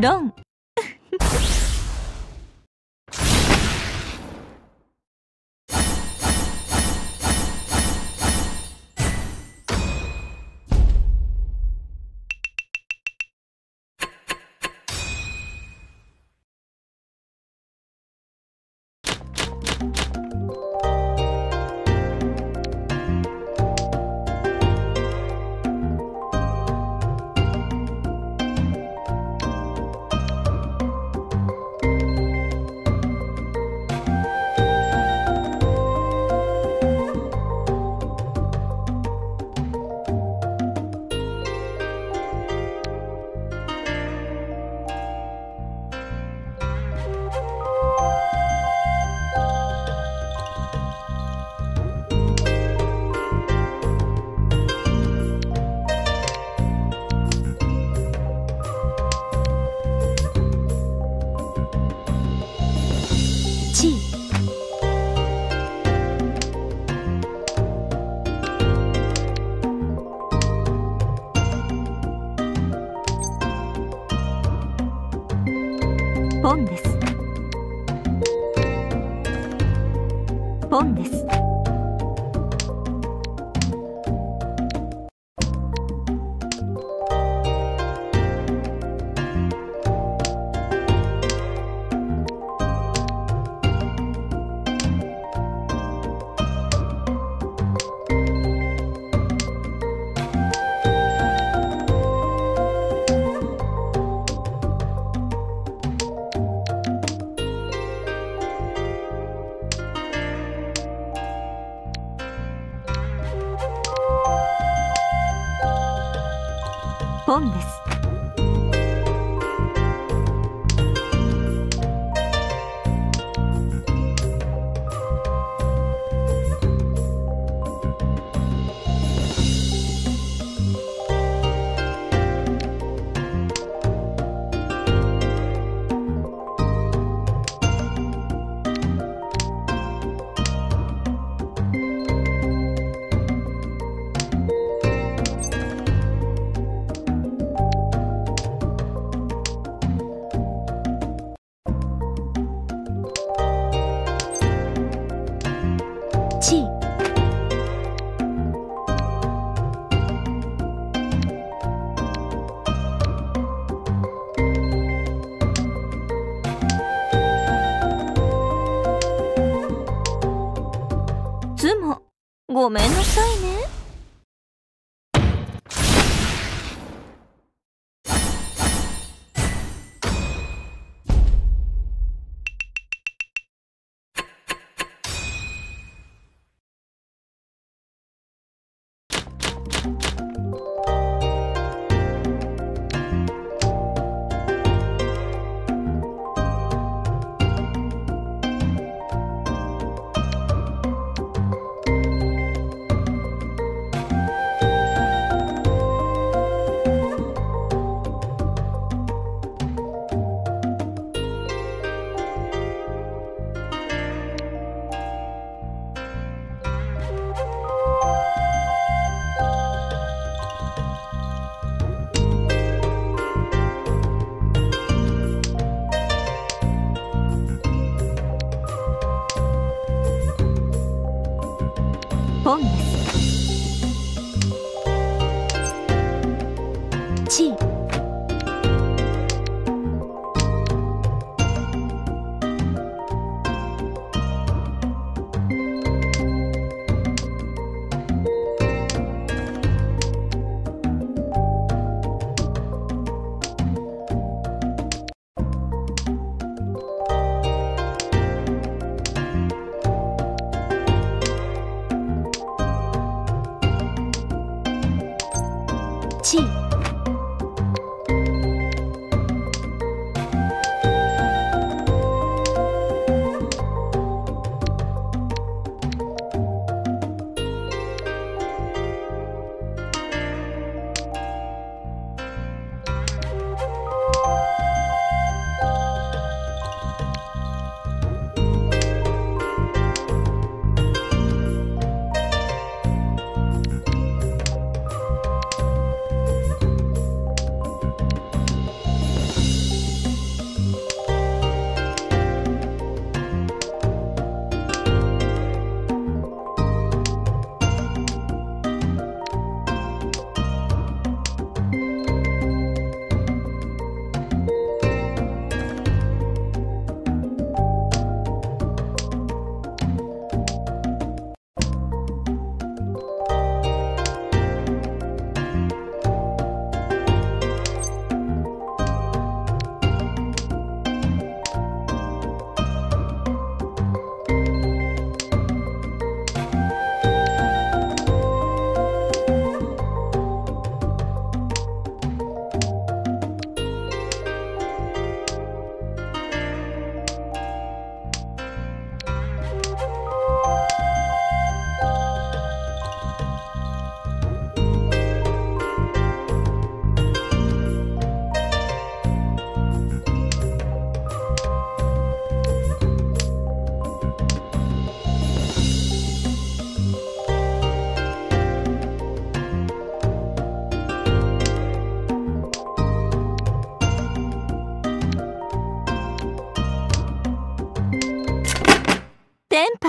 dong. ごめんなさいね。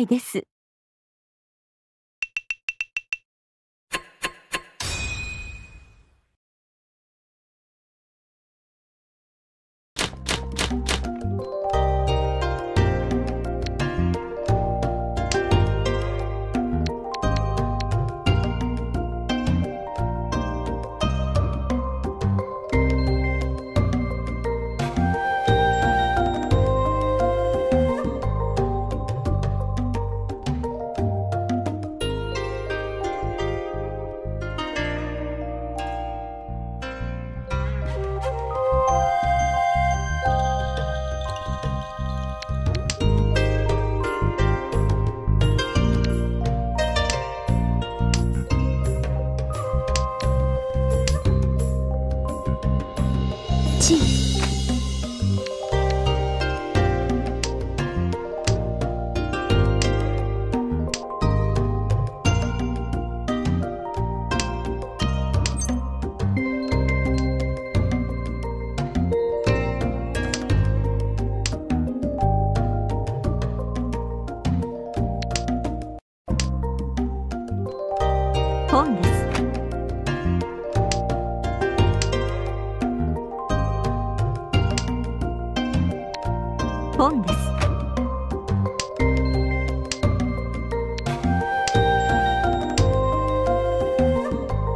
いです。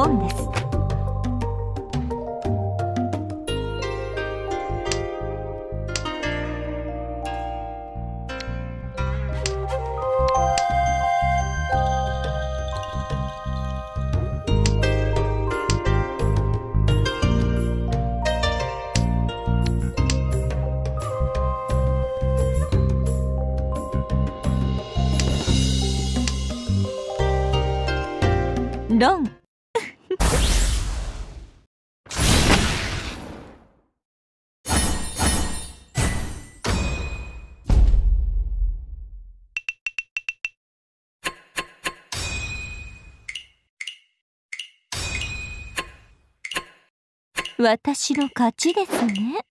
ポンです。ロ私の勝ちですね。